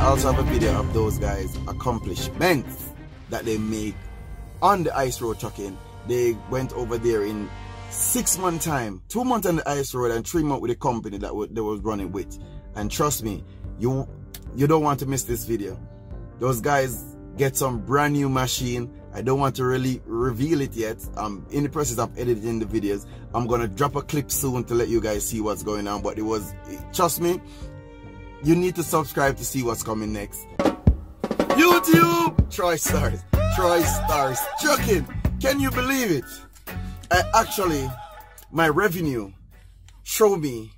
I also have a video of those guys' accomplishments that they make on the ice road trucking. They went over there in six month time, two months on the ice road and three months with the company that they was running with. And trust me, you you don't want to miss this video. Those guys get some brand new machine. I don't want to really reveal it yet. I'm in the process of editing the videos. I'm gonna drop a clip soon to let you guys see what's going on. But it was, trust me, you need to subscribe to see what's coming next. YouTube! TroyStarz. Troy Stars. Joking. Can you believe it? I actually, my revenue show me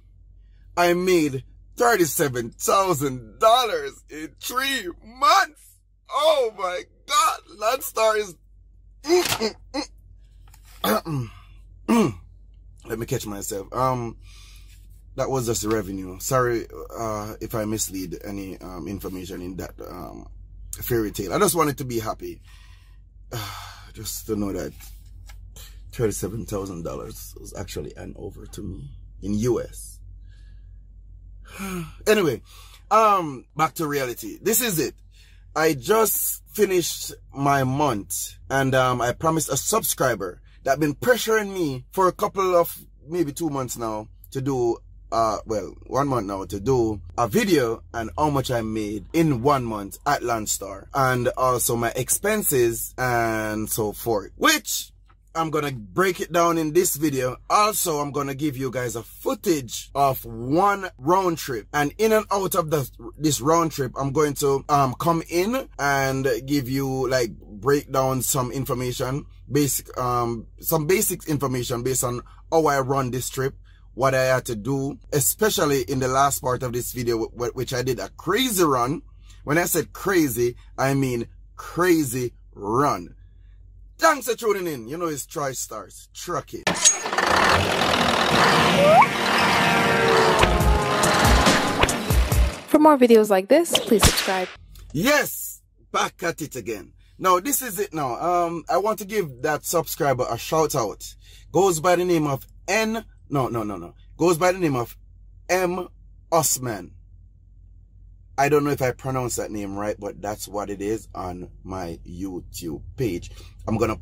I made $37,000 in three months. Oh my God. Landstar is... Let me catch myself. Um, that was just revenue. Sorry uh, if I mislead any um, information in that um, fairy tale. I just wanted to be happy. just to know that $37,000 was actually an over to me in US. anyway, um, back to reality. This is it. I just finished my month and um, I promised a subscriber that been pressuring me for a couple of maybe two months now to do uh, well, one month now to do a video and how much I made in one month at Landstar and also my expenses and so forth, which I'm gonna break it down in this video. Also, I'm gonna give you guys a footage of one round trip. And in and out of the, this round trip, I'm going to um, come in and give you like break down some information, basic, um, some basic information based on how I run this trip what I had to do, especially in the last part of this video, which I did a crazy run. When I said crazy, I mean crazy run. Thanks for tuning in. You know it's TroyStarz. Truck it. For more videos like this, please subscribe. Yes, back at it again. Now, this is it now. Um, I want to give that subscriber a shout out. Goes by the name of N no, no, no, no. Goes by the name of M. Osman. I don't know if I pronounce that name right, but that's what it is on my YouTube page. I'm gonna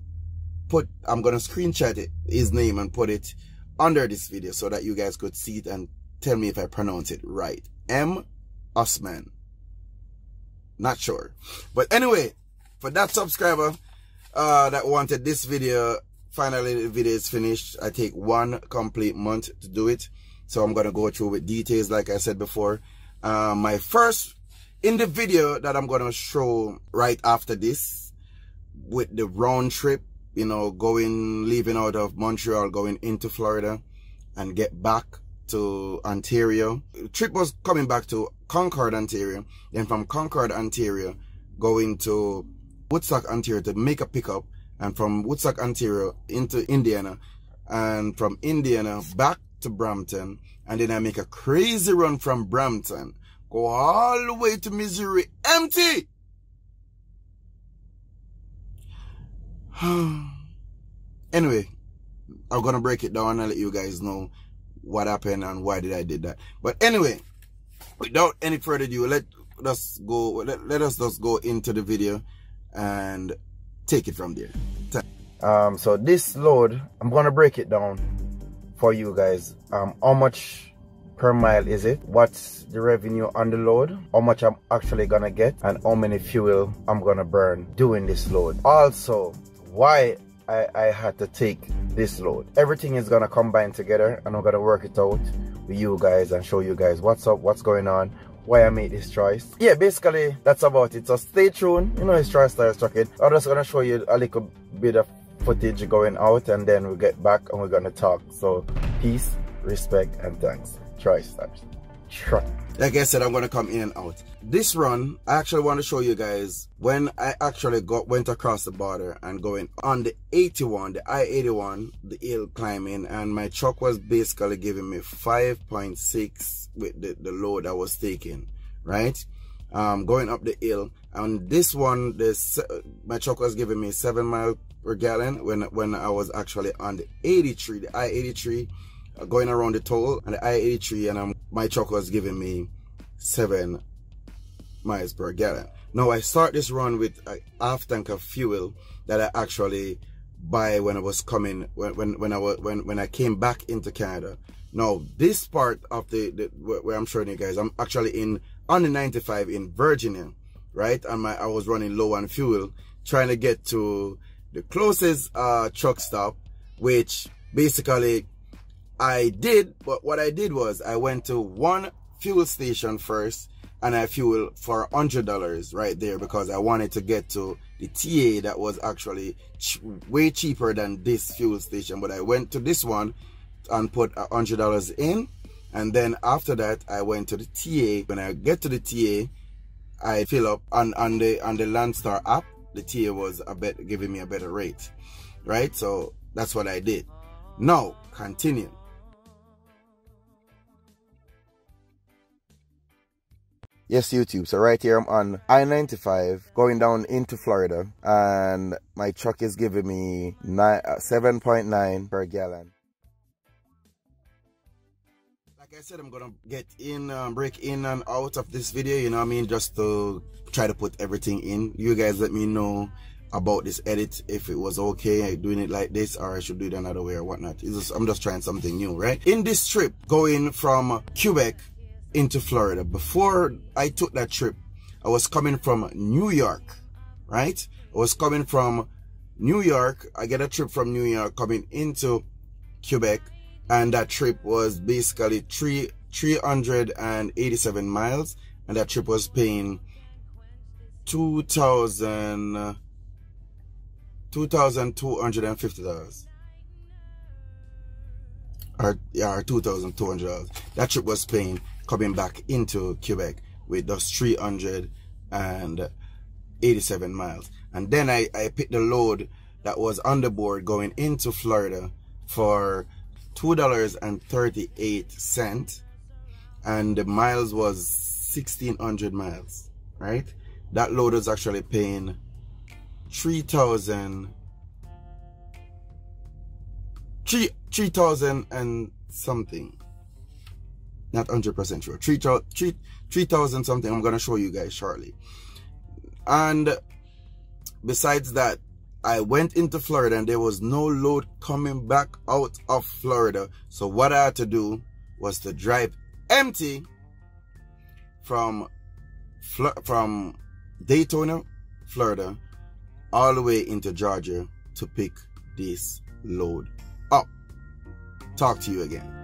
put, I'm gonna screenshot it, his name and put it under this video so that you guys could see it and tell me if I pronounce it right. M. Osman. Not sure. But anyway, for that subscriber uh, that wanted this video finally the video is finished. I take one complete month to do it. So i'm gonna go through with details like i said before. Uh, my first in the video that i'm gonna show right after this with the round trip you know going leaving out of montreal going into florida and get back to ontario. The trip was coming back to concord ontario. Then from concord ontario going to woodstock ontario to make a pickup and from Woodstock, Ontario into Indiana and from Indiana back to Brampton and then I make a crazy run from Brampton go all the way to Missouri empty! Anyway I'm gonna break it down and let you guys know what happened and why did I did that. But anyway without any further ado let us go let, let us just go into the video and take it from there. Um, so this load, I'm gonna break it down for you guys. Um, how much per mile is it? What's the revenue on the load? How much I'm actually gonna get? And how many fuel I'm gonna burn doing this load? Also, why I, I had to take this load. Everything is gonna combine together and I'm gonna work it out with you guys and show you guys what's up, what's going on, why I made this choice. Yeah, basically, that's about it. So stay tuned. You know, it's TroyStarz Trucking. I'm just going to show you a little bit of footage going out and then we'll get back and we're going to talk. So peace, respect, and thanks. TroyStarz. Truck. Like I said, I'm going to come in and out. This run, I actually want to show you guys when I actually got went across the border and going on the 81, the I-81, the hill climbing, and my truck was basically giving me 5.6 with the, the load I was taking, right? Um, going up the hill. And this one, this my truck was giving me 7 mile per gallon when when I was actually on the 83, the I-83, uh, going around the toll, and the I-83, and um, my truck was giving me 7 miles per gallon. Now I start this run with a half tank of fuel that I actually buy when I was coming when when when I was when when I came back into Canada. Now this part of the, the where I'm showing you guys, I'm actually in on the 95 in Virginia, right? And my I was running low on fuel, trying to get to the closest uh, truck stop, which basically I did. But what I did was I went to one fuel station first and I fuel for hundred dollars right there because I wanted to get to the TA that was actually ch way cheaper than this fuel station. But I went to this one and put a hundred dollars in, and then after that I went to the TA. When I get to the TA, I fill up on on the on the Landstar app. The TA was a bit giving me a better rate, right? So that's what I did. Now continue. Yes, YouTube. So right here I'm on I-95 going down into Florida and my truck is giving me 7.9 uh, per gallon. Like I said, I'm gonna get in, um, break in and out of this video, you know what I mean? Just to try to put everything in. You guys let me know about this edit, if it was okay doing it like this or I should do it another way or whatnot. Just, I'm just trying something new, right? In this trip, going from Quebec into Florida. Before I took that trip, I was coming from New York, right? I was coming from New York. I get a trip from New York coming into Quebec. And that trip was basically three, 387 miles. And that trip was paying 2000 $2,250. Or, yeah, or $2,200. That trip was paying coming back into Quebec with those 387 miles. And then I, I picked the load that was on the board going into Florida for $2.38 and the miles was 1600 miles, right? That load was actually paying 3000 3000 and something not 100% sure. 3000 3, 3, something i'm gonna show you guys shortly. And besides that i went into florida and there was no load coming back out of florida. So what i had to do was to drive empty from from daytona florida all the way into georgia to pick this load up. Talk to you again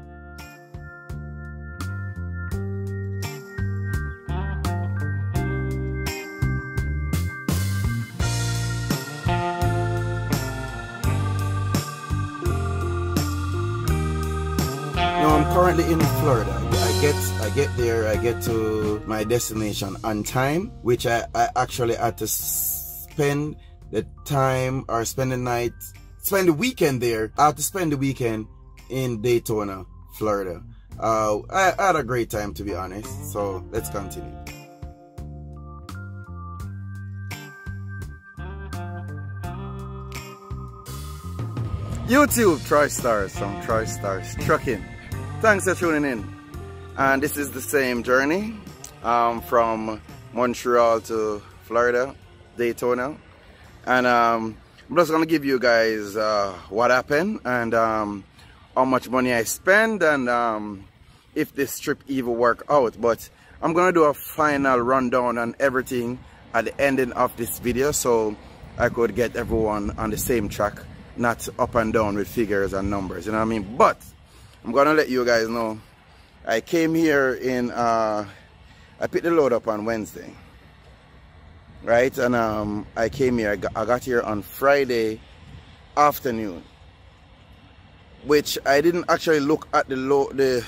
in Florida. I get I get there, I get to my destination on time, which I, I actually had to spend the time or spend the night, spend the weekend there. I had to spend the weekend in Daytona, Florida. Uh, I, I had a great time to be honest. So let's continue. YouTube TroyStarz, some TroyStarz trucking. Thanks for tuning in. And this is the same journey um, from Montreal to Florida, Daytona. And um, I'm just gonna give you guys uh, what happened and um, how much money I spend and um, if this trip even work out. But I'm gonna do a final rundown on everything at the ending of this video so I could get everyone on the same track, not up and down with figures and numbers, you know what I mean? But I'm gonna let you guys know. I came here in uh, I picked the load up on Wednesday right? And um, I came here I got, I got here on Friday afternoon which I didn't actually look at the load the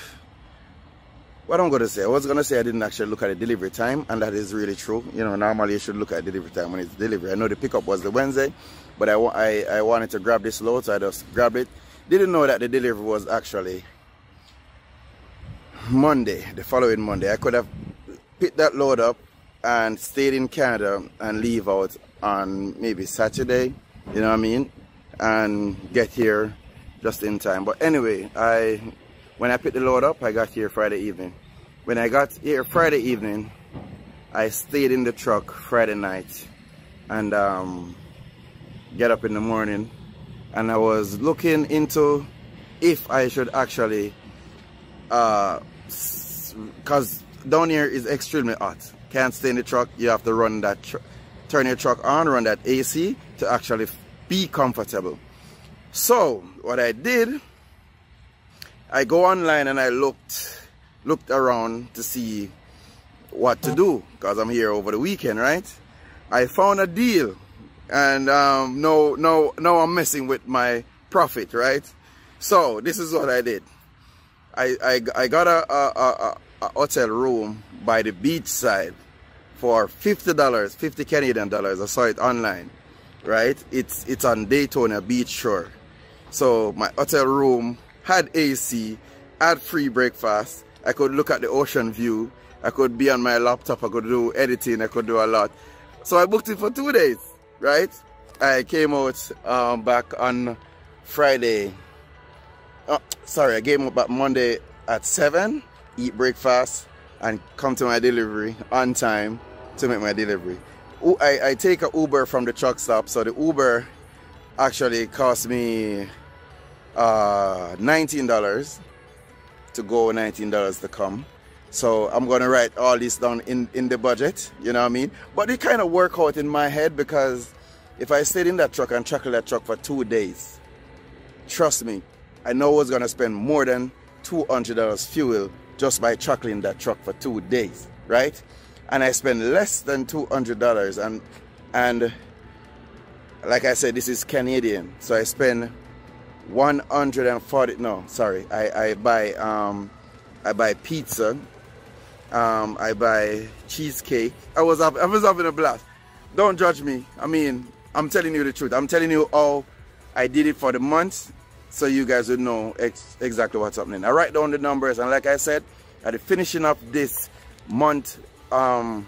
what I'm gonna say I was gonna say I didn't actually look at the delivery time and that is really true. You know normally you should look at delivery time when it's delivery. I know the pickup was the Wednesday but I, I, I wanted to grab this load so I just grabbed it didn't know that the delivery was actually Monday, the following Monday. I could have picked that load up and stayed in Canada and leave out on maybe Saturday, you know what I mean? And get here just in time. But anyway, I when I picked the load up, I got here Friday evening. When I got here Friday evening, I stayed in the truck Friday night and um, get up in the morning and I was looking into if I should actually uh because down here is extremely hot. Can't stay in the truck. You have to run that turn your truck on run that AC to actually be comfortable. So what I did I go online and I looked looked around to see what to do because I'm here over the weekend right? I found a deal and um, no no no I'm messing with my profit right? So this is what I did. I I, I got a, a, a, a hotel room by the beach side for $50 50 Canadian dollars. I saw it online right? It's it's on Daytona Beach Shore. So my hotel room had AC had free breakfast. I could look at the ocean view. I could be on my laptop. I could do editing. I could do a lot. So I booked it for two days right? I came out um, back on Friday. Oh, sorry I came out back Monday at 7 eat breakfast and come to my delivery on time to make my delivery. I, I take a Uber from the truck stop so the Uber actually cost me uh, $19 to go $19 to come so I'm gonna write all this down in, in the budget, you know what I mean? But it kind of work out in my head because if I stayed in that truck and chuckle that truck for two days, trust me, I know I was gonna spend more than $200 fuel just by chuckling that truck for two days, right? And I spend less than $200 and, and like I said, this is Canadian. So I spend 140, no, sorry, I, I buy, um, I buy pizza um, I buy cheesecake. I was I was having a blast. Don't judge me. I mean, I'm telling you the truth. I'm telling you how I did it for the month, so you guys would know ex exactly what's happening. I write down the numbers, and like I said, at the finishing of this month, um,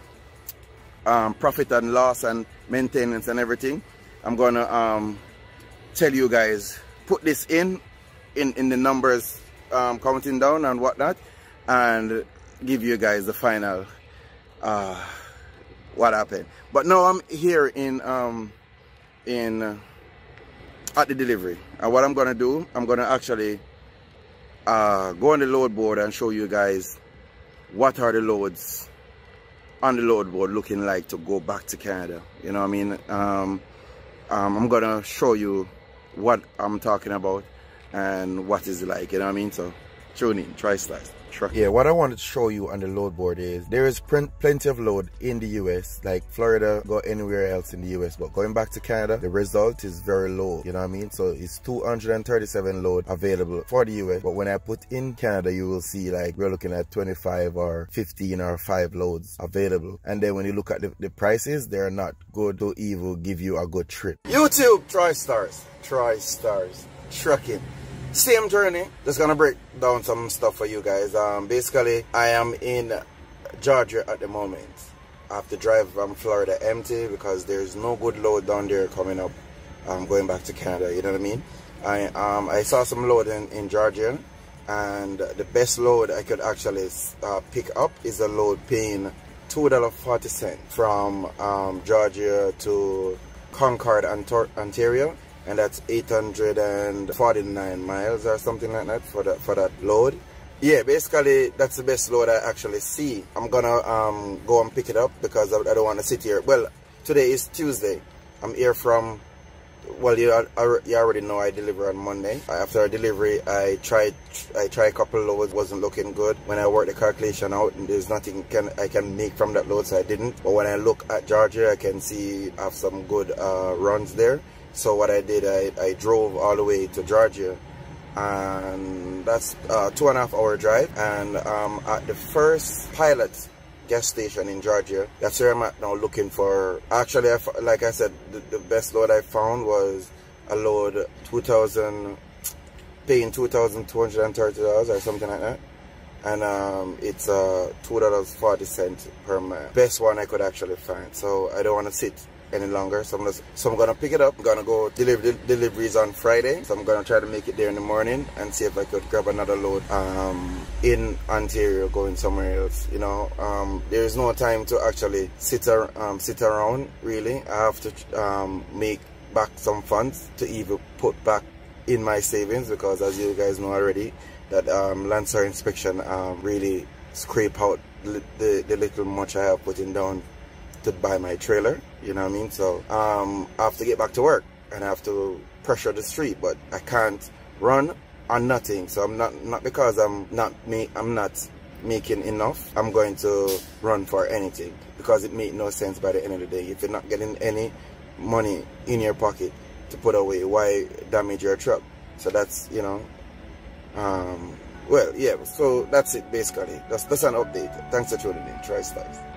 um, profit and loss and maintenance and everything, I'm gonna um, tell you guys put this in in in the numbers um, counting down and whatnot, and give you guys the final uh, what happened. But now I'm here in um, in uh, at the delivery, and what I'm gonna do, I'm gonna actually uh, go on the load board and show you guys what are the loads on the load board looking like to go back to Canada. You know what I mean? Um, um, I'm gonna show you what I'm talking about and what is like. You know what I mean? So tune in, try slice truck. Yeah, what I wanted to show you on the load board is there is plenty of load in the US, like Florida, go anywhere else in the US, but going back to Canada, the result is very low, you know what I mean? So it's 237 load available for the US, but when I put in Canada, you will see like we're looking at 25 or 15 or 5 loads available. And then when you look at the, the prices, they're not good to even give you a good trip. YouTube, TroyStarz, TroyStarz, trucking same journey. Just gonna break down some stuff for you guys. Um basically i am in georgia at the moment. I have to drive from florida empty because there's no good load down there coming up. Um going back to canada you know what i mean? I um i saw some load in in georgia and the best load i could actually uh, pick up is a load paying two dollar forty cent from um, georgia to concord ontario and that's 849 miles or something like that for that for that load. Yeah basically that's the best load I actually see. I'm gonna um, go and pick it up because I, I don't want to sit here. Well today is Tuesday. I'm here from well you, you already know I deliver on Monday. After a delivery I tried I tried a couple loads wasn't looking good. When I worked the calculation out there's nothing can I can make from that load so I didn't. But when I look at Georgia I can see I have some good uh, runs there so what I did, I, I drove all the way to Georgia and that's a two and a half hour drive and um, at the first pilot gas station in Georgia, that's where I'm at now looking for, actually I, like I said, the, the best load I found was a load 2000 paying $2,230 or something like that and um, it's uh, $2.40 per mile. Best one I could actually find. So I don't want to sit any longer. So I'm, just, so I'm gonna pick it up. I'm gonna go deliver deliveries on Friday. So I'm gonna try to make it there in the morning and see if I could grab another load um, in Ontario, going somewhere else. You know, um, there is no time to actually sit ar um, sit around. Really, I have to um, make back some funds to even put back in my savings because, as you guys know already, that um, Landstar inspection um, really scrape out the, the, the little much I have putting down to buy my trailer, you know what I mean? So um, I have to get back to work and I have to pressure the street, but I can't run on nothing. So I'm not, not because I'm not me, I'm not making enough, I'm going to run for anything because it made no sense by the end of the day. If you're not getting any money in your pocket to put away, why damage your truck? So that's, you know, um, well, yeah, so that's it basically. That's, that's an update. Thanks for tuning in. Try Styles.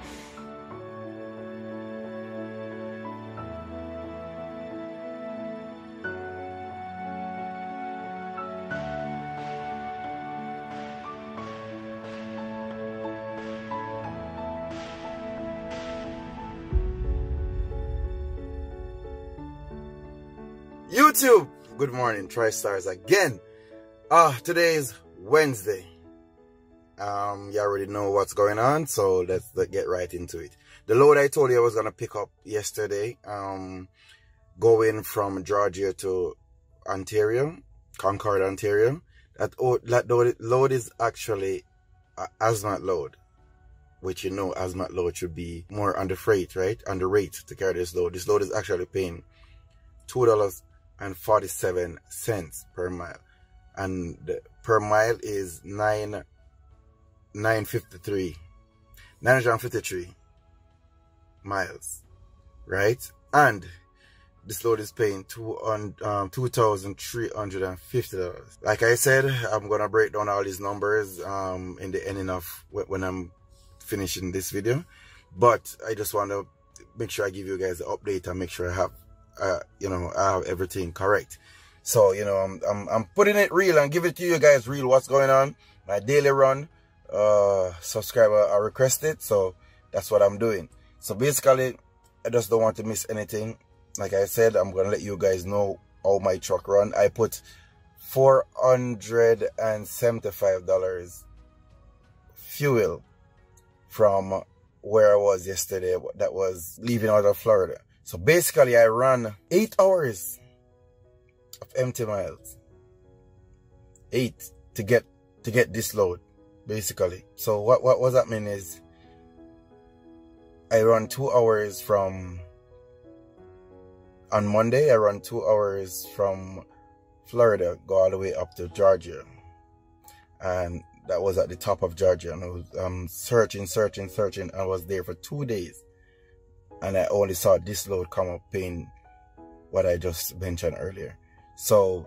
YouTube, good morning, TroyStarz again. Ah, uh, today is Wednesday. Um, you already know what's going on, so let's, let's get right into it. The load I told you I was gonna pick up yesterday, um, going from Georgia to Ontario, Concord, Ontario. That, that load is actually a hazmat load, which you know hazmat load should be more the freight, right? The rate to carry this load. This load is actually paying two dollars and 47 cents per mile and per mile is 9 953 953 miles right and this load is paying two on um, two thousand three hundred and fifty dollars. Like I said, I'm gonna break down all these numbers um, in the ending of when I'm finishing this video. But I just want to make sure I give you guys an update and make sure I have uh, you know, I have everything correct. So, you know, I'm, I'm, I'm putting it real and giving it to you guys real what's going on. My daily run, uh, subscriber I requested. So that's what I'm doing. So basically, I just don't want to miss anything. Like I said, I'm going to let you guys know how my truck run. I put $475 fuel from where I was yesterday. That was leaving out of Florida. So basically I ran eight hours of empty miles. Eight to get to get this load, basically. So what what was that mean is I run two hours from on Monday I run two hours from Florida, go all the way up to Georgia. And that was at the top of Georgia and I was um, searching, searching, searching. I was there for two days and I only saw this load come up paying what I just mentioned earlier. So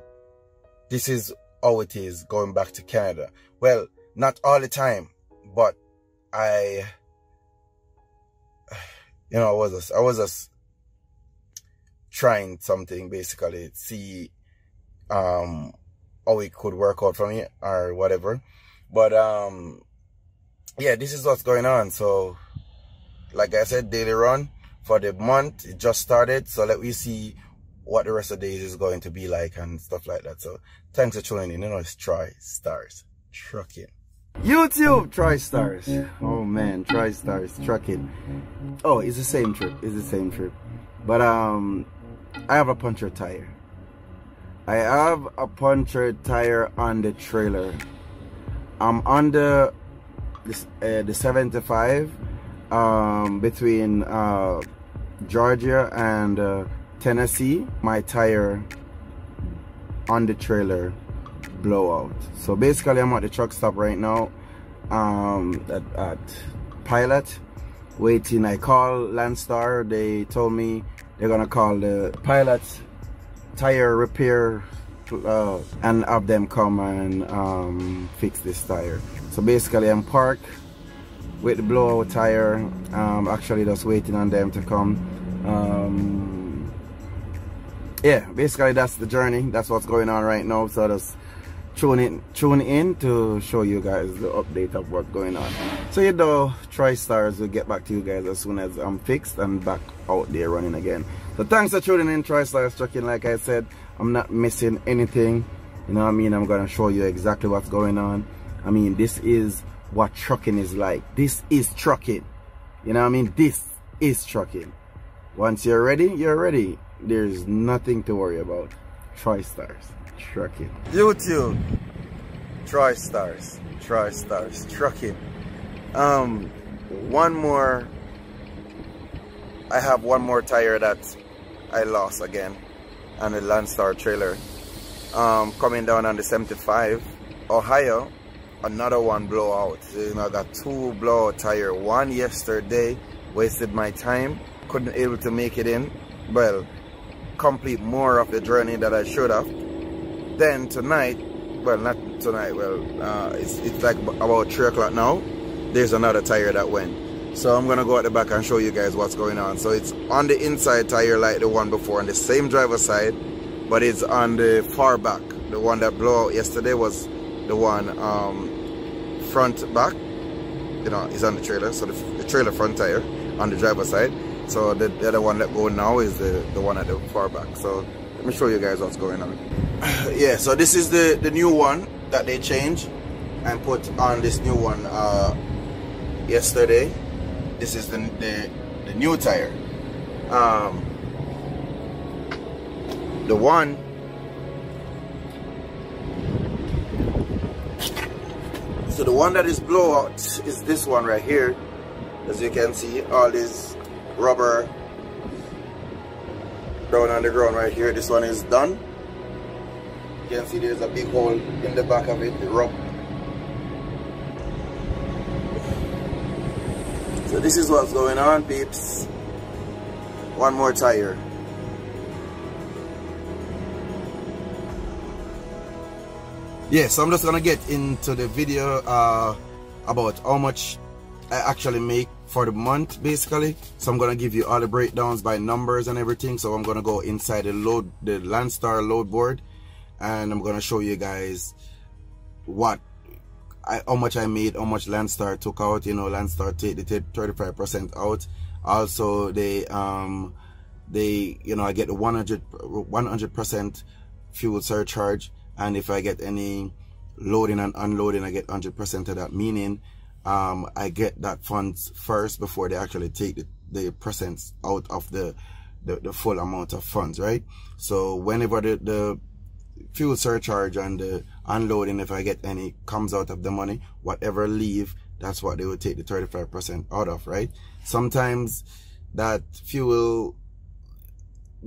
this is how it is going back to Canada. Well, not all the time, but I, you know, I was just, I was just trying something basically, see um how it could work out for me or whatever. But um yeah, this is what's going on. So like I said, daily run for the month. It just started. So let me see what the rest of the days is going to be like and stuff like that. So thanks for tuning in. You know, it's TroyStarz Trucking. YouTube TroyStarz. Oh man, TroyStarz Trucking. Oh, it's the same trip. It's the same trip. But um, I have a puncture tire. I have a puncture tire on the trailer. I'm on the this, uh, the 75 um, between uh, Georgia and uh, Tennessee, my tire on the trailer blowout. So basically I'm at the truck stop right now um, at, at Pilot waiting. I call Landstar. They told me they're gonna call the Pilot tire repair uh, and have them come and um, fix this tire. So basically I'm parked with the blowout tire. Um, actually just waiting on them to come. Um, yeah basically that's the journey. That's what's going on right now. So just tune in tune in to show you guys the update of what's going on. So you know TroyStarz will get back to you guys as soon as I'm fixed and back out there running again. So thanks for tuning in TroyStarz trucking. Like I said I'm not missing anything. You know what I mean? I'm gonna show you exactly what's going on. I mean this is what trucking is like. This is trucking. You know what I mean? This is trucking. Once you're ready you're ready. There's nothing to worry about. TroyStarz trucking. YouTube. TroyStarz TroyStarz trucking. Um one more. I have one more tire that I lost again on the Landstar trailer. Um, coming down on the 75 Ohio another one blowout you know I got two blowout tire. One yesterday wasted my time couldn't able to make it in. Well complete more of the journey that I should have. Then tonight well not tonight well uh, it's, it's like about 3 o'clock now there's another tire that went. So I'm gonna go at the back and show you guys what's going on. So it's on the inside tire like the one before on the same driver side but it's on the far back. The one that blew out yesterday was the one um, front back you know is on the trailer so the, the trailer front tire on the driver side. So the, the, other one that going now is the the one at the far back. So let me show you guys what's going on. Yeah so this is the the new one that they changed and put on this new one uh, yesterday. This is the, the, the new tire. Um, the one the one that is blowout is this one right here. As you can see all this rubber down on the ground right here this one is done. You can see there's a big hole in the back of it the rub. So this is what's going on peeps. One more tire yeah so i'm just gonna get into the video uh, about how much i actually make for the month basically. So i'm gonna give you all the breakdowns by numbers and everything. So i'm gonna go inside the load the landstar load board and i'm gonna show you guys what I, how much i made how much landstar took out you know landstar take the 35 percent out. Also they um they you know i get the 100 100 percent fuel surcharge and if I get any loading and unloading I get 100% of that. Meaning um, I get that funds first before they actually take the, the percents out of the, the, the full amount of funds right? So whenever the, the fuel surcharge and the unloading if I get any comes out of the money whatever leave that's what they would take the 35% out of right? Sometimes that fuel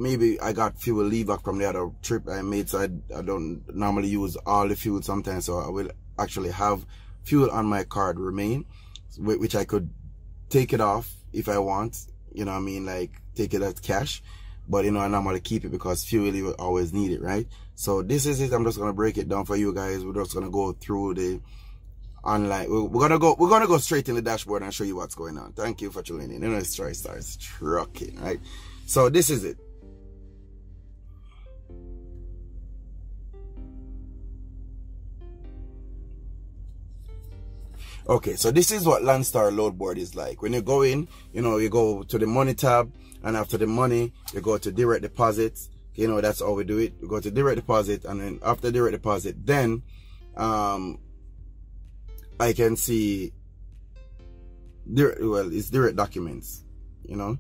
maybe I got fuel leave from the other trip I made, so I, I don't normally use all the fuel sometimes, so I will actually have fuel on my card remain, which I could take it off if I want, you know what I mean, like take it as cash, but you know, I normally keep it because fuel you always need it, right? So this is it, I'm just gonna break it down for you guys, we're just gonna go through the online, we're, we're gonna go, we're gonna go straight in the dashboard and show you what's going on. Thank you for tuning in, you know, it's TroyStarz trucking, right? So this is it. Okay, so this is what Landstar load board is like. When you go in, you know, you go to the money tab and after the money, you go to direct deposits. You know, that's how we do it. We go to direct deposit and then after direct deposit, then um, I can see, direct, well, it's direct documents, you know.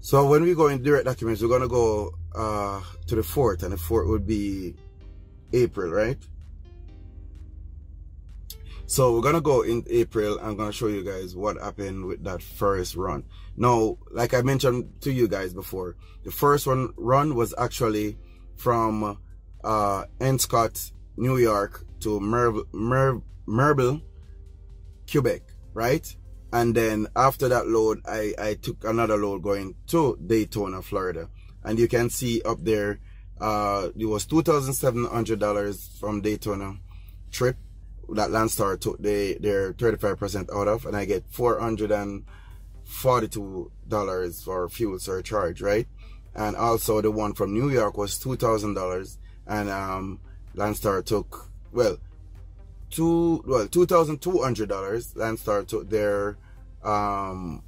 So when we go in direct documents, we're going to go uh, to the fourth and the fourth would be April, right? So we're gonna go in April. I'm gonna show you guys what happened with that first run. Now, like I mentioned to you guys before, the first one run was actually from uh, Endicott, New York to Merv, Merv, Merville, Quebec, right? And then after that load, I, I took another load going to Daytona, Florida. And you can see up there, uh, it was $2,700 from Daytona trip that Landstar took they, their 35% out of and I get $442 for fuel surcharge, right? And also the one from New York was $2,000 and um, Landstar took well two well two thousand two hundred dollars. Landstar took their um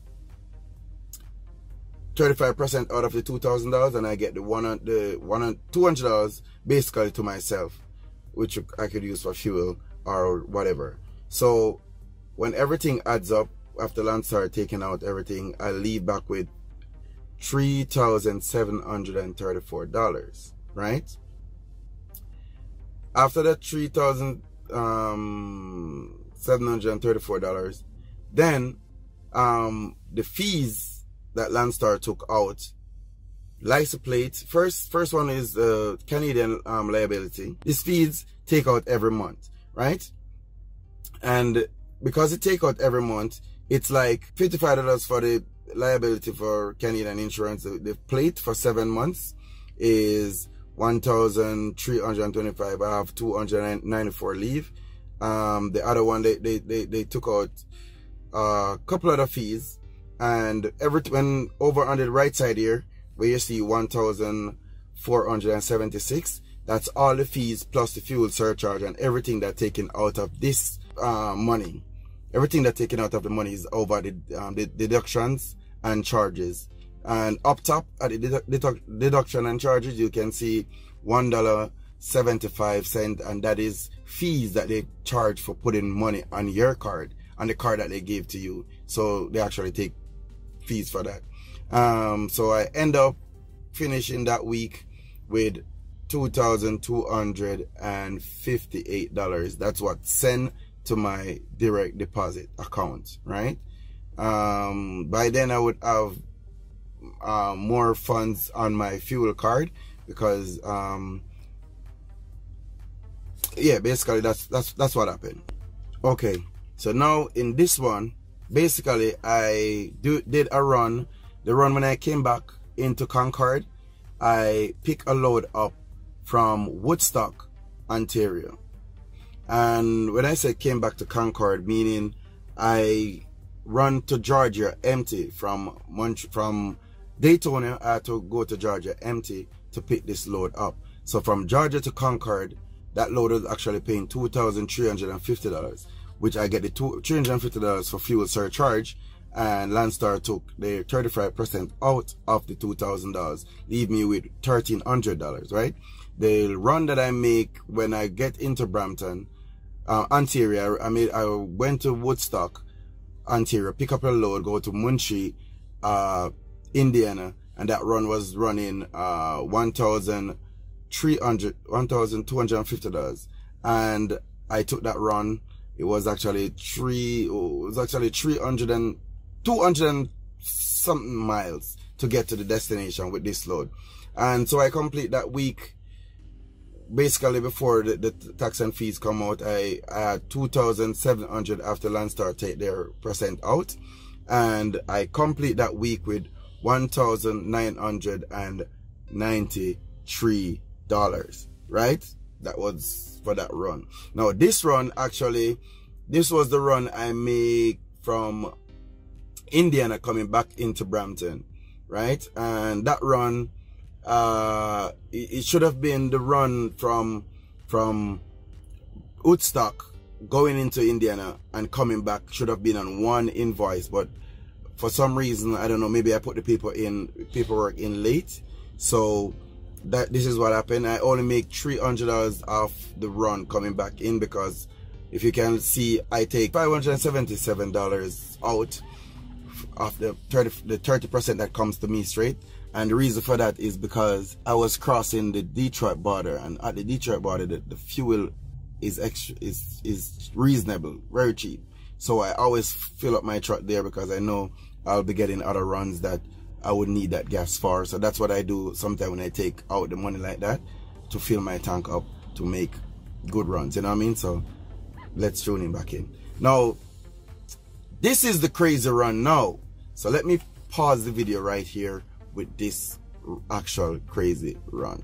35% out of the $2,000 and I get the one the one $200 basically to myself which I could use for fuel or whatever. So when everything adds up after Landstar taking out everything, I leave back with $3,734, right? After that $3,734, um, then um, the fees that Landstar took out license plate. First, first one is uh, Canadian um, liability. These fees take out every month, right? And because it take out every month, it's like $55 for the liability for Canadian insurance. The, plate for seven months is 1,325. I have 294 leave. Um, the other one, they, they, they, they took out a couple other fees and every, when over on the right side here, where you see 1,476, that's all the fees plus the fuel surcharge and everything that taken out of this uh, money. Everything that taken out of the money is over the, um, the deductions and charges. And up top at the dedu deduction and charges, you can see $1.75 and that is fees that they charge for putting money on your card, on the card that they gave to you. So they actually take fees for that. Um, so I end up finishing that week with $2,258. That's what sent to my direct deposit account, right? Um, by then I would have uh, more funds on my fuel card because um, yeah basically that's that's that's what happened okay so now in this one basically i do did a run the run when i came back into concord i pick a load up from woodstock ontario and when i said came back to concord meaning i run to georgia empty from from daytona i had to go to georgia empty to pick this load up so from georgia to concord that load is actually paying $2,350, which I get the $350 for fuel surcharge and Landstar took their 35% out of the $2,000, leave me with $1,300, right? The run that I make when I get into Brampton, uh, Ontario, I made, I went to Woodstock, Ontario, pick up a load, go to Muncie, uh, Indiana, and that run was running, uh, 1250 dollars. And i took that run. It was actually three it was actually 300 and 200 and something miles to get to the destination with this load. And so i complete that week basically before the, the tax and fees come out i, I had 2700 after landstar take their percent out. And i complete that week with 1993 dollars right? That was for that run. Now this run actually this was the run i made from indiana coming back into brampton right? And that run uh it, it should have been the run from from woodstock going into indiana and coming back should have been on one invoice. But for some reason i don't know maybe i put the paper in paperwork in late. So that this is what happened. I only make 300 dollars off the run coming back in because if you can see i take 577 dollars out of the 30 the 30 percent that comes to me straight and the reason for that is because i was crossing the detroit border and at the detroit border the, the fuel is extra is is reasonable very cheap so i always fill up my truck there because i know i'll be getting other runs that I would need that gas for. So that's what I do sometimes when I take out the money like that to fill my tank up to make good runs. You know what I mean? So let's tune him back in. Now, this is the crazy run now. So let me pause the video right here with this actual crazy run.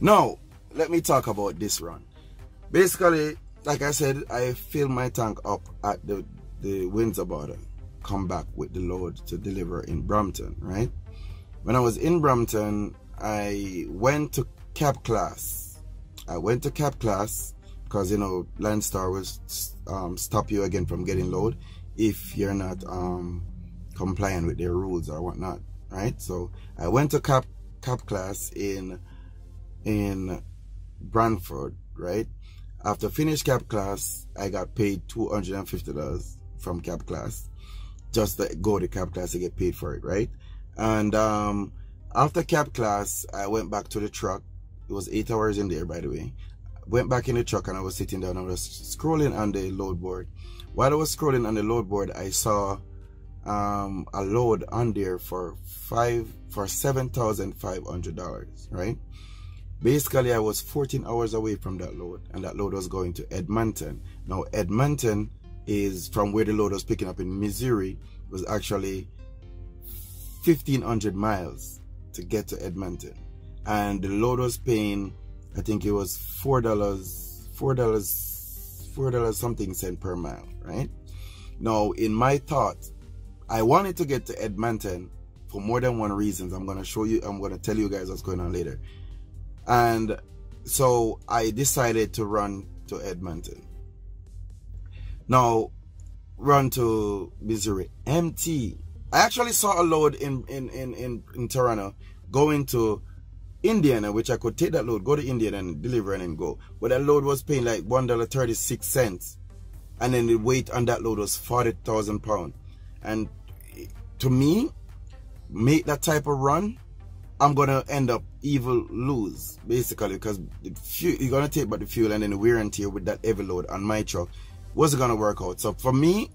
Now, let me talk about this run. Basically, like I said, I fill my tank up at the, the Windsor border come back with the load to deliver in Brampton, right? When I was in Brampton, I went to cab class I went to cap class because you know Landstar will um, stop you again from getting load if you're not um, compliant with their rules or whatnot, right? So I went to cap cap class in in Brantford, right? After finish cap class, I got paid two hundred and fifty dollars from cap class, just to go to cap class to get paid for it, right? And um, after cap class, I went back to the truck. It was eight hours in there, by the way. Went back in the truck and I was sitting down. I was scrolling on the load board. While I was scrolling on the load board, I saw um, a load on there for five for seven thousand five hundred dollars, right? Basically, I was 14 hours away from that load, and that load was going to Edmonton. Now, Edmonton is from where the load was picking up in Missouri, was actually 1500 miles to get to Edmonton. And the load was paying, I think it was $4, $4, $4 something cent per mile, right? Now, in my thought, I wanted to get to Edmonton for more than one reason. I'm going to show you, I'm going to tell you guys what's going on later. And so I decided to run to Edmonton. Now, run to Missouri. Empty. I actually saw a load in, in, in, in, in Toronto going to Indiana, which I could take that load, go to Indiana and deliver and then go. But that load was paying like $1.36. And then the weight on that load was 40,000 pounds. And to me, make that type of run, I'm gonna end up evil lose basically because you're gonna take but the fuel and then the wear and tear with that heavy load on my truck wasn't gonna work out. So for me,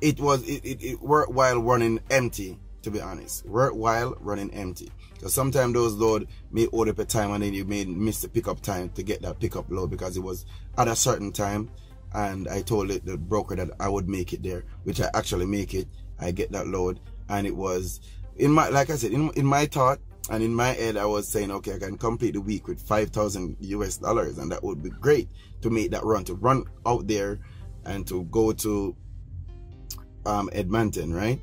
it was it, it, it worked while running empty. To be honest, work while running empty. Because sometimes those load may hold up a time and then you may miss the pickup time to get that pickup load because it was at a certain time. And I told it, the broker that I would make it there, which I actually make it. I get that load, and it was in my like I said in in my thought and in my head, I was saying, okay, I can complete the week with 5,000 US dollars, and that would be great to make that run, to run out there and to go to um, Edmonton, right?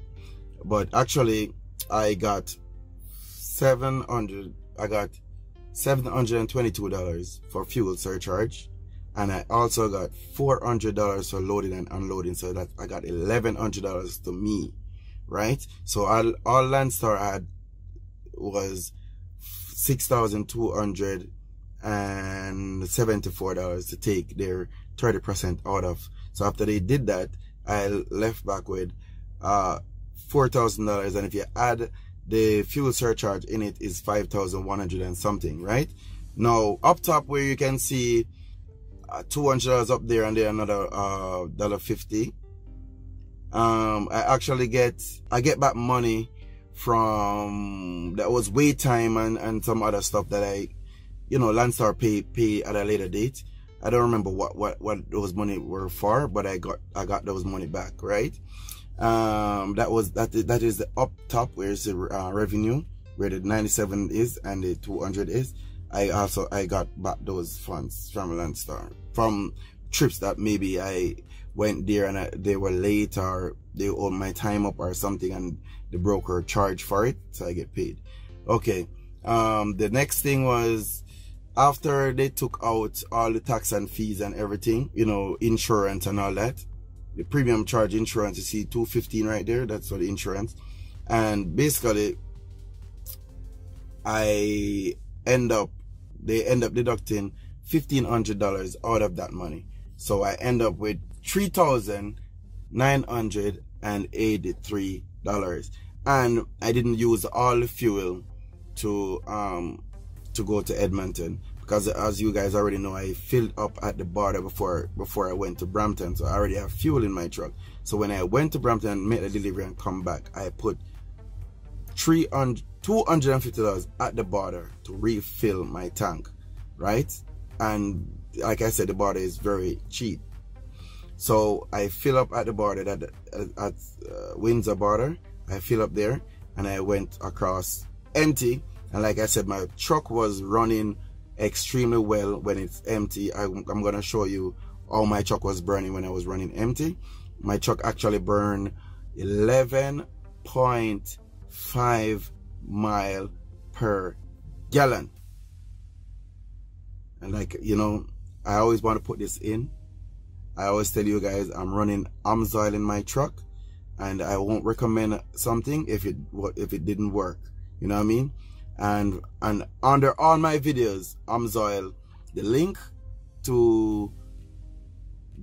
But actually, I got 700, I got $722 for fuel surcharge. And I also got $400 for loading and unloading. So that I got $1,100 to me, right? So all, all Landstar had was six thousand two hundred and seventy four dollars to take their thirty percent out of. So after they did that, I left back with uh four thousand dollars, and if you add the fuel surcharge in it is five thousand one hundred and something, right? Now up top where you can see uh, two hundred dollars up there and there another uh dollar fifty. Um, I actually get I get back money from that was wait time and, and some other stuff that I, you know, Landstar pay pay at a later date. I don't remember what, what, what those money were for, but I got I got those money back, right? Um, that was that is, that is the up top where is the uh, revenue where the 97 is and the 200 is. I also I got back those funds from Landstar from trips that maybe I went there and I, they were late or they owed my time up or something and the broker charged for it so I get paid. Okay um the next thing was after they took out all the tax and fees and everything you know insurance and all that the premium charge insurance you see 215 right there that's for the insurance. And basically I end up they end up deducting $1500 out of that money. So I end up with three thousand nine hundred and I didn't use all the fuel to um to go to Edmonton because as you guys already know I filled up at the border before before I went to Brampton. So I already have fuel in my truck. So when I went to Brampton made the delivery and come back I put 300 $250 at the border to refill my tank right and like I said the border is very cheap so I fill up at the border, at, at uh, Windsor border. I fill up there and I went across empty. And like I said, my truck was running extremely well when it's empty. I, I'm to show you how my truck was burning when I was running empty. My truck actually burned 11.5 mile per gallon. And like, you know, I always want to put this in. I always tell you guys I'm running Amsoil in my truck and I won't recommend something if it if it didn't work. You know what I mean? And and under all my videos, Amsoil, the link to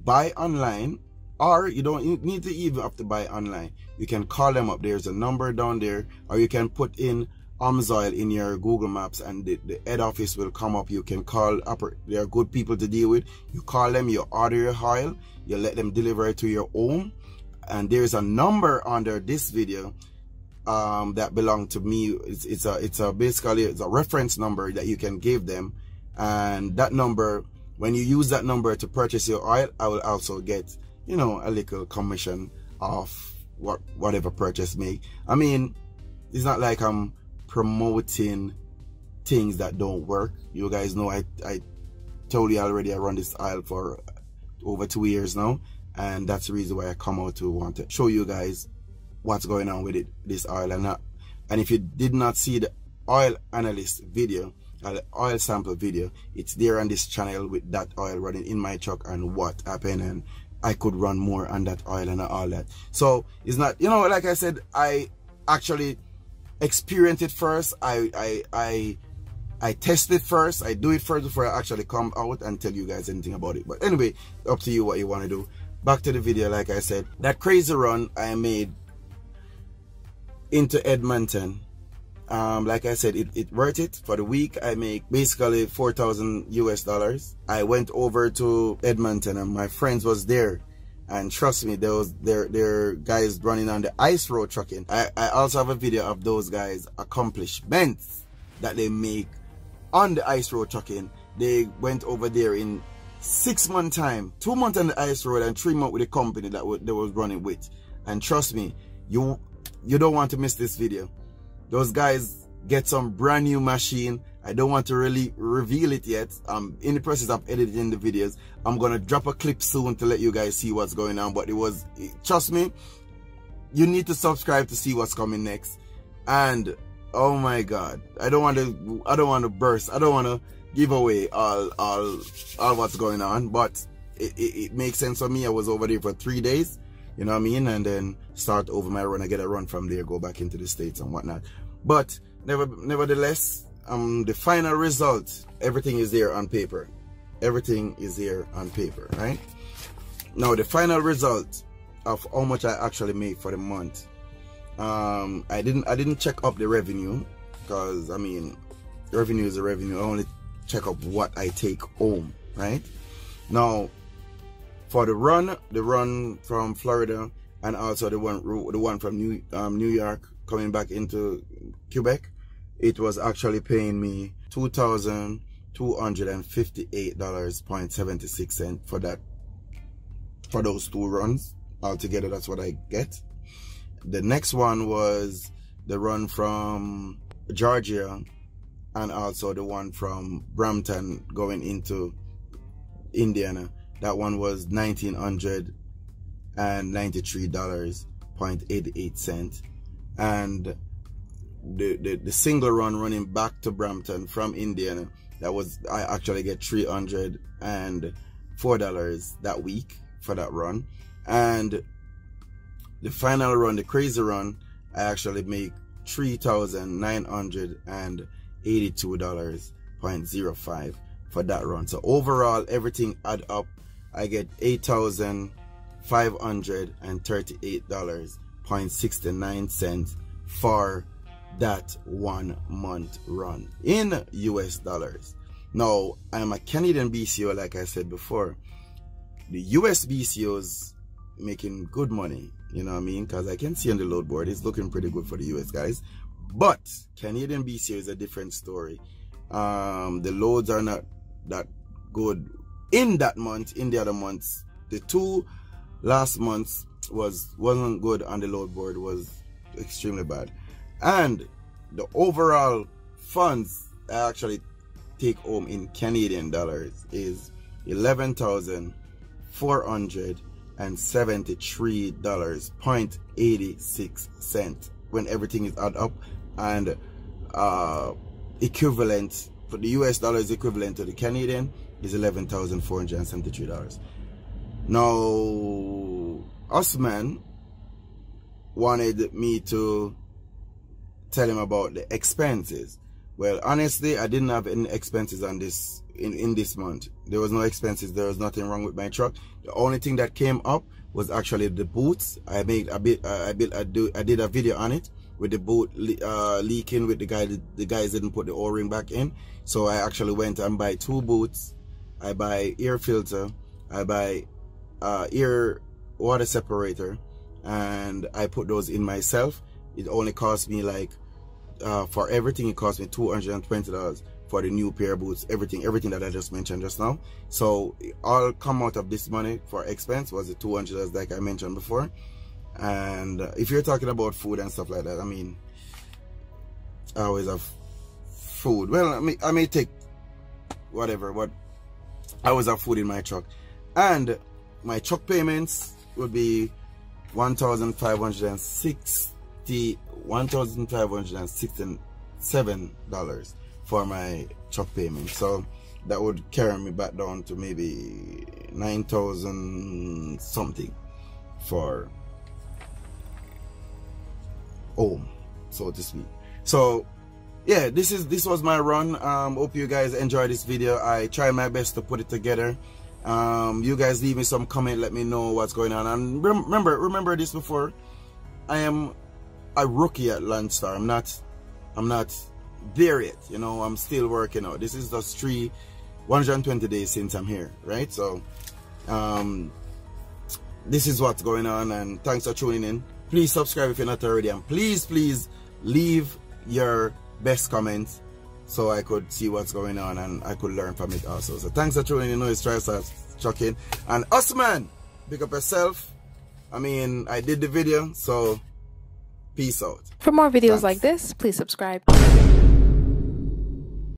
buy online or you don't need to even have to buy online. You can call them up. There's a number down there or you can put in Amsoil in your Google Maps and the, the, head office will come up. You can call up. They are good people to deal with. You call them, you order your oil, you let them deliver it to your home. And there's a number under this video um, that belong to me. It's, it's a it's a basically it's a reference number that you can give them, and that number when you use that number to purchase your oil, I will also get you know a little commission off what whatever purchase make. I mean, it's not like I'm promoting things that don't work. You guys know I, I told you already I run this aisle for over two years now. And that's the reason why I come out to want to show you guys what's going on with it, this oil. And, not, and if you did not see the oil analyst video, uh, oil sample video, it's there on this channel with that oil running in my truck and what happened and I could run more on that oil and all that. So it's not, you know, like I said, I actually experience it first. I, I, I, I test it first. I do it first before I actually come out and tell you guys anything about it. But anyway, up to you what you want to do. Back to the video, like I said, that crazy run I made into Edmonton. Um, like I said, it, it worth it. For the week, I make basically 4,000 US dollars. I went over to Edmonton and my friends was there and trust me, there was there there guys running on the ice road trucking. I, I also have a video of those guys' accomplishments that they make on the ice road trucking. They went over there in six month time, two months on the ice road and three months with the company that they was running with. And trust me, you you don't want to miss this video. Those guys get some brand new machine I don't want to really reveal it yet. I'm in the process of editing the videos. I'm to drop a clip soon to let you guys see what's going on. But it was, trust me, you need to subscribe to see what's coming next. And, oh my God, I don't want to, I don't want to burst. I don't want to give away all, all, all what's going on. But it, it, it makes sense for me. I was over there for three days. You know what I mean? And then start over my run. I get a run from there, go back into the States and whatnot. But never, nevertheless, um, the final result, everything is there on paper. Everything is there on paper, right? Now, the final result of how much I actually made for the month. Um, I didn't I didn't check up the revenue because I mean, revenue is a revenue. I only check up what I take home, right? Now, for the run, the run from Florida and also the one the one from New um, New York coming back into Quebec, it was actually paying me $2,258.76 for that, for those two runs. Altogether, that's what I get. The next one was the run from Georgia and also the one from Brampton going into Indiana. That one was $1,993.88. And the, the, the single run running back to Brampton from Indiana. That was I actually get three hundred and four dollars that week for that run. And the final run, the crazy run, I actually make three thousand nine hundred and eighty-two dollars point zero five for that run. So overall, everything add up, I get eight thousand five hundred and thirty-eight dollars point sixty-nine cents for that one month run in US dollars. Now, I'm a Canadian BCO, like I said before. The US BCOs making good money, you know what I mean? Because I can see on the load board, it's looking pretty good for the US guys. But Canadian BCO is a different story. Um, the loads are not that good in that month, in the other months. The two last months was wasn't good on the load board, was extremely bad. And the overall funds I actually take home in Canadian dollars is eleven thousand four hundred and seventy-three dollars point eighty-six cent when everything is add up and uh, equivalent for the US dollar is equivalent to the Canadian is $11,473. Now, Osman wanted me to tell him about the expenses. Well, honestly, I didn't have any expenses on this in, in this month. There was no expenses. There was nothing wrong with my truck. The only thing that came up was actually the boots. I made a bit, uh, I built, I, do, I did a video on it with the boot uh, leaking with the guy, the guys didn't put the O-ring back in. So I actually went and buy two boots. I buy air filter. I buy uh, ear water separator and I put those in myself. It only cost me like, uh, for everything, it cost me $220 for the new pair of boots, everything, everything that I just mentioned just now. So all come out of this money for expense was the $200 like I mentioned before. And if you're talking about food and stuff like that, I mean, I always have food. Well, I may, I may take whatever, but I always have food in my truck. And my truck payments would be 1,560, $1,567 for my truck payment. So that would carry me back down to maybe 9,000 something for home, so to speak. So yeah, this is this was my run. Um, hope you guys enjoy this video. I try my best to put it together. Um, you guys leave me some comment, let me know what's going on. And remember, remember this before. I am a rookie at Landstar. I'm not, I'm not there yet. You know, I'm still working out. This is just three, 120 days since I'm here, right? So, um, this is what's going on. And thanks for tuning in. Please subscribe if you're not already. And please, please leave your best comments so I could see what's going on and I could learn from it also. So thanks for tuning in. You know, it's TroyStarz uh, Trucking. And Osman, pick up yourself. I mean, I did the video, so peace out. For more videos thanks. like this, please subscribe.